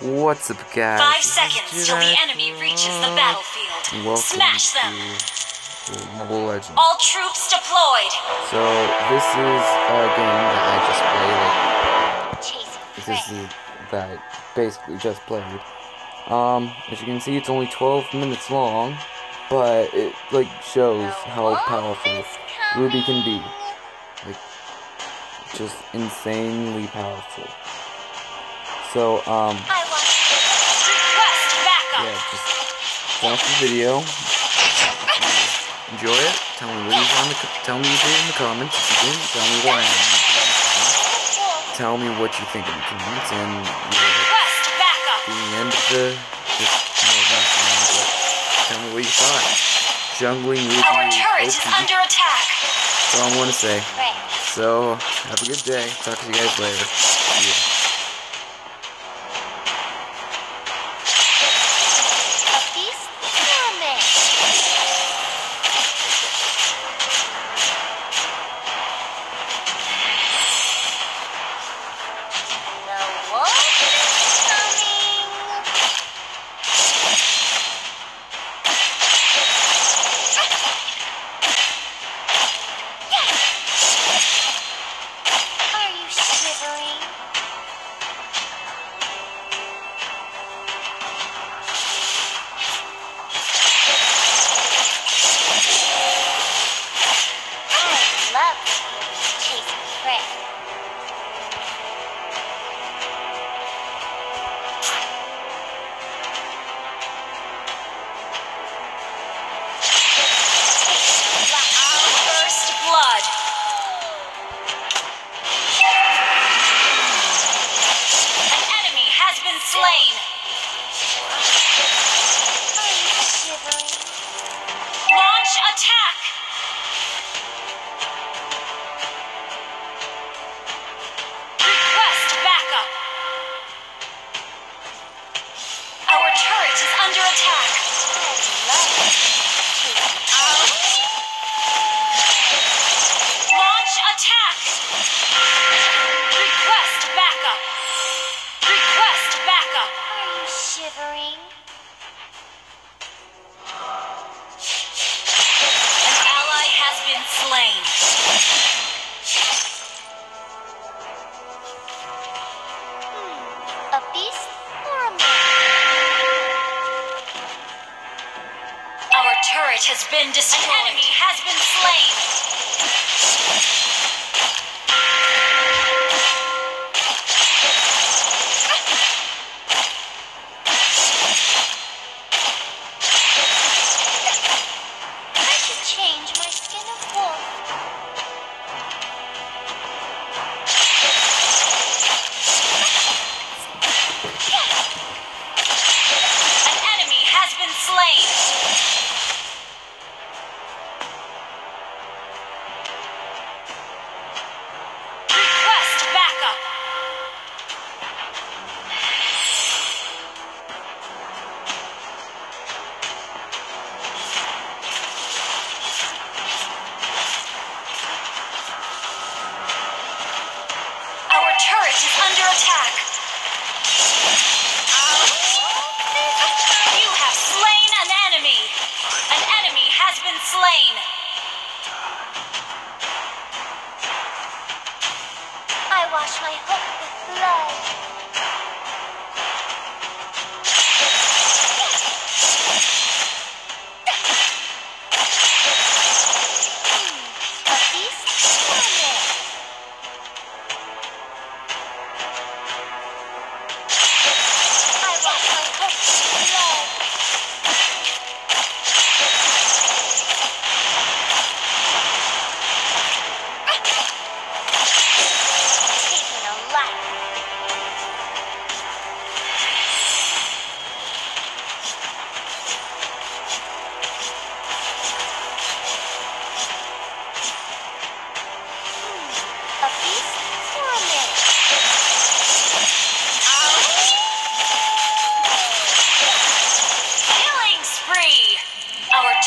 What's up, guys? Five seconds till the enemy reaches the battlefield. Welcome Smash them! Mobile Legends. All troops deployed! So this is a game that I just played. Like, this is that I basically just played. Um, as you can see, it's only 12 minutes long, but it like shows how powerful Ruby can be. Like, just insanely powerful. So, um, yeah, just watch the video. Enjoy it. Tell me what you want. To, tell me you did in the comments. If you didn't, tell me why. Tell me what you think in the comments, and you know, Request at backup! the end of the, just no, not the end, but tell me what you thought. Jungling Ruby Our turret is under attack! That's all I want to say. So, have a good day. Talk to you guys later. Been turret has been destroyed. An enemy has been slain.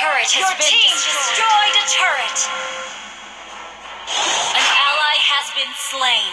Turret has Your been team destroyed. a turret. An ally has been slain.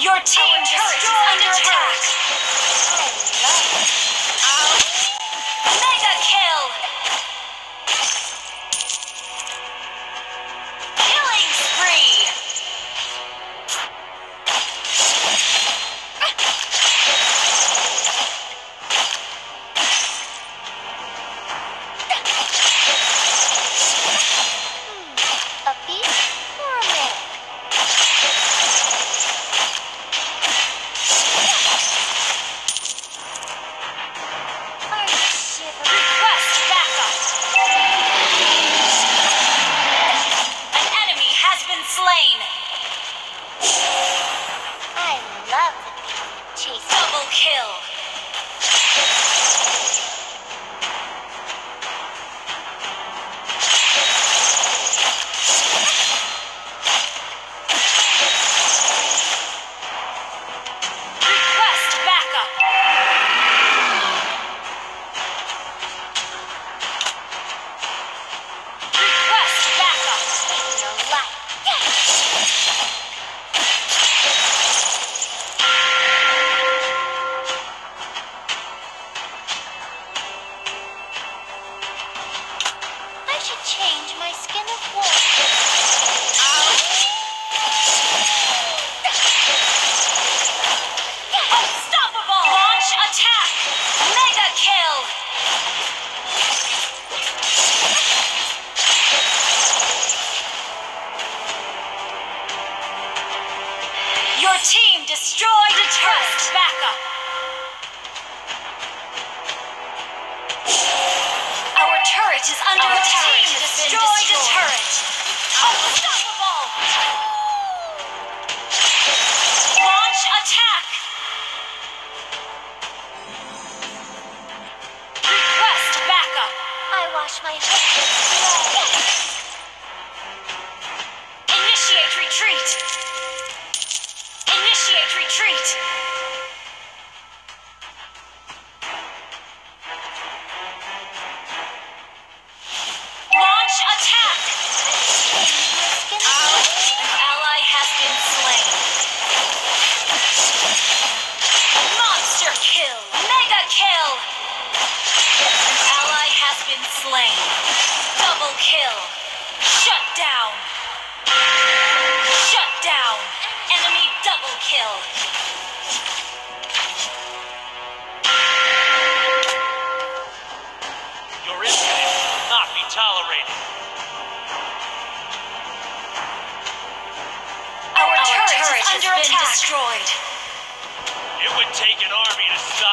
Your team turret is under attack. attack. Oh, no. Kill. Your incident will not be tolerated. Our, turret, has been destroyed. It would take an army to stop.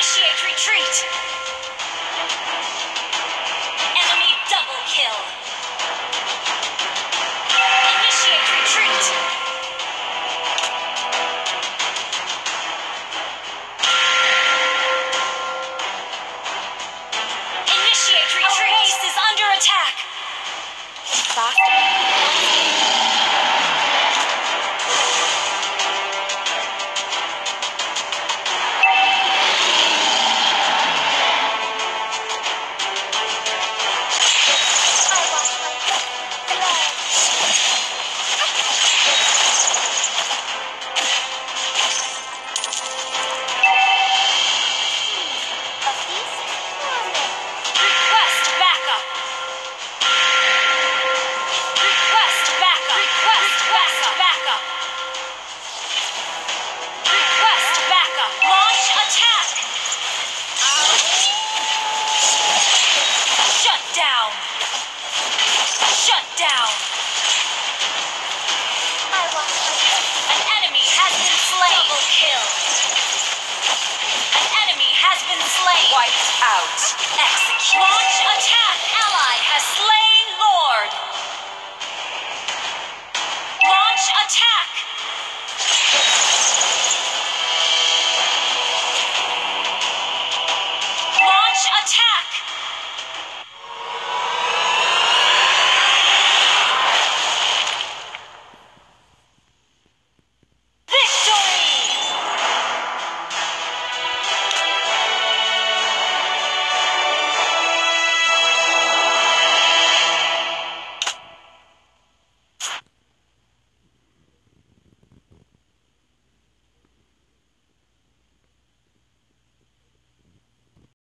Mission!